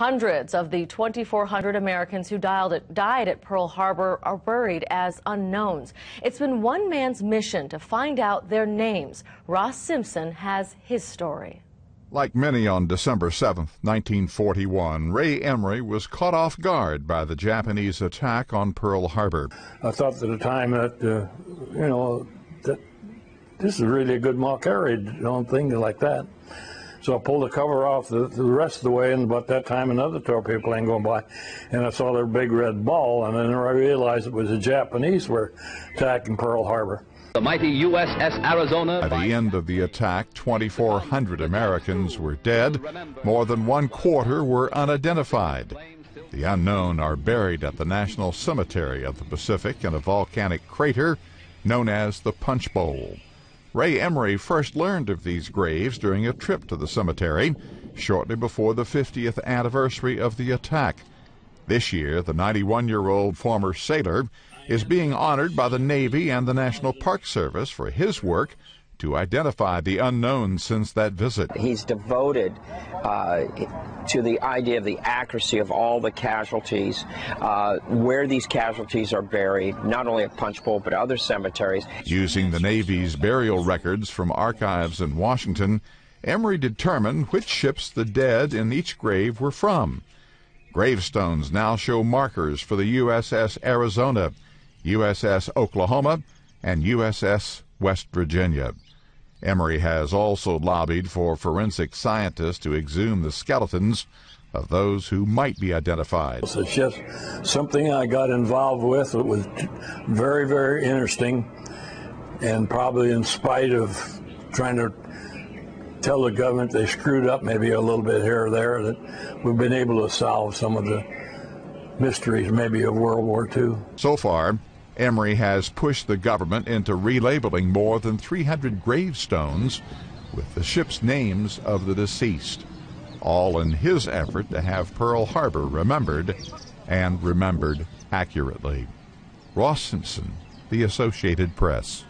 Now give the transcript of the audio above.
Hundreds of the 2,400 Americans who at, died at Pearl Harbor are buried as unknowns. It's been one man's mission to find out their names. Ross Simpson has his story. Like many on December 7, 1941, Ray Emory was caught off guard by the Japanese attack on Pearl Harbor. I thought at the time that, uh, you know, that this is really a good mock air raid, don't like that. So I pulled the cover off the, the rest of the way, and about that time another torpedo plane going by, and I saw their big red ball, and then I realized it was the Japanese were attacking Pearl Harbor. The mighty USS Arizona. At the end of the attack, 2,400 Americans were dead. More than one quarter were unidentified. The unknown are buried at the National Cemetery of the Pacific in a volcanic crater known as the Punchbowl. Ray Emory first learned of these graves during a trip to the cemetery shortly before the 50th anniversary of the attack. This year, the 91 year old former sailor is being honored by the Navy and the National Park Service for his work to identify the unknown since that visit. He's devoted uh, to the idea of the accuracy of all the casualties, uh, where these casualties are buried, not only at Punchbowl but other cemeteries. Using the Navy's burial records from archives in Washington, Emory determined which ships the dead in each grave were from. Gravestones now show markers for the USS Arizona, USS Oklahoma, and USS West Virginia. Emory has also lobbied for forensic scientists to exhume the skeletons of those who might be identified. It's just something I got involved with. It was very, very interesting, and probably in spite of trying to tell the government they screwed up maybe a little bit here or there, that we've been able to solve some of the mysteries maybe of World War II. So far, Emory has pushed the government into relabeling more than 300 gravestones with the ship's names of the deceased, all in his effort to have Pearl Harbor remembered and remembered accurately. Ross Simpson, The Associated Press.